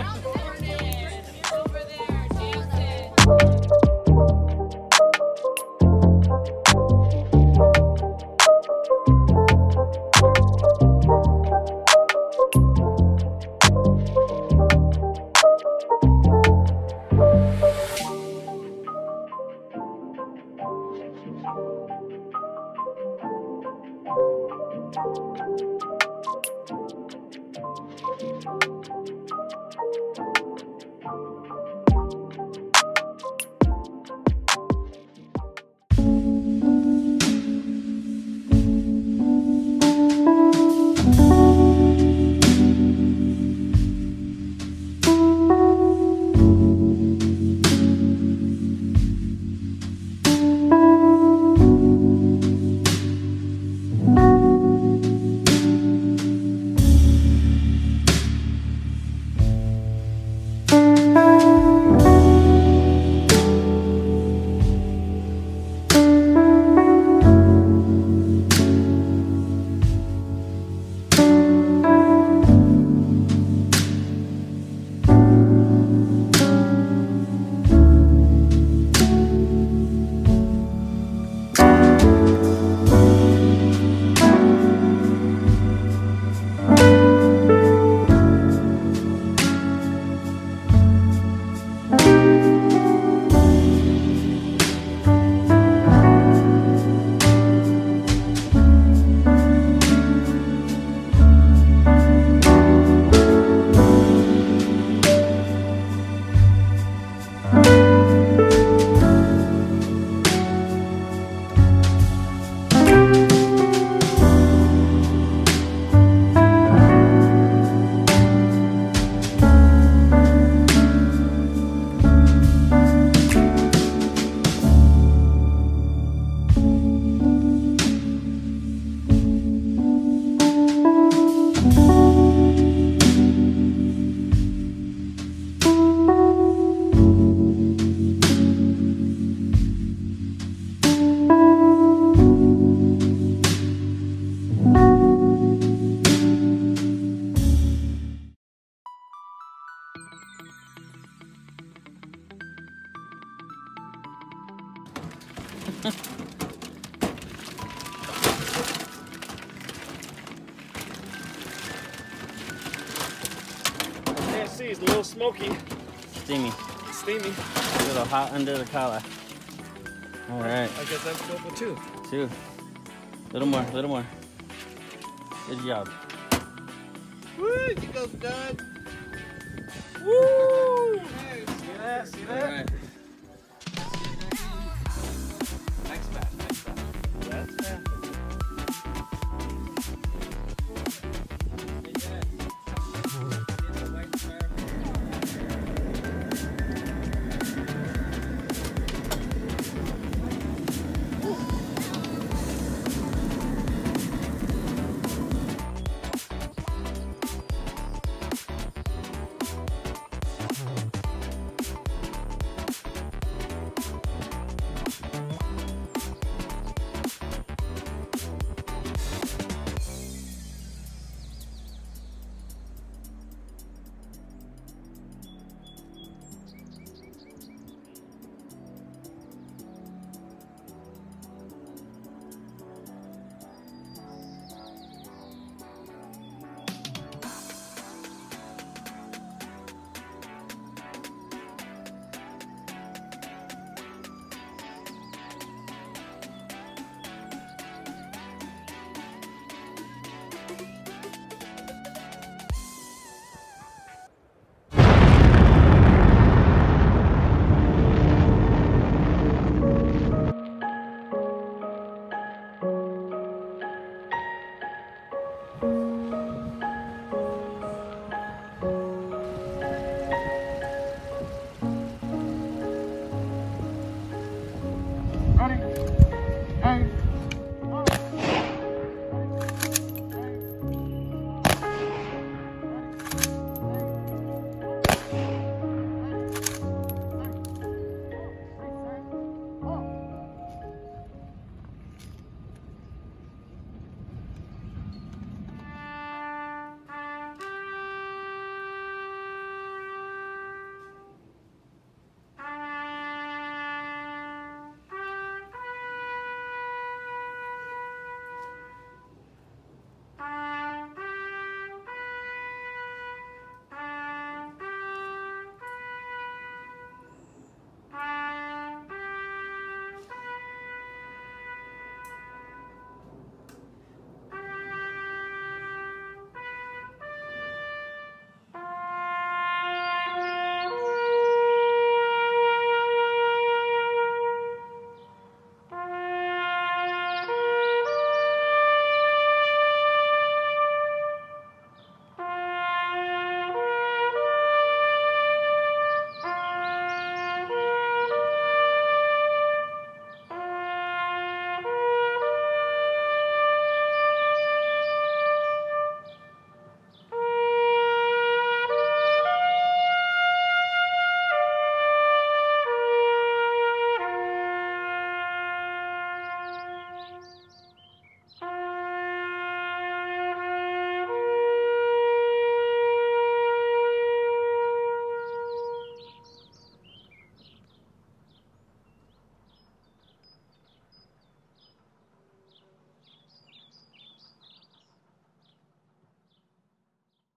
Bravo! See, it's a little smoky, Steamy. steamy. A little hot under the collar. All right, I guess that's good for two. two. Little more, a little more. Good job. Woo, you go, John. Woo! See that? See that? Ready?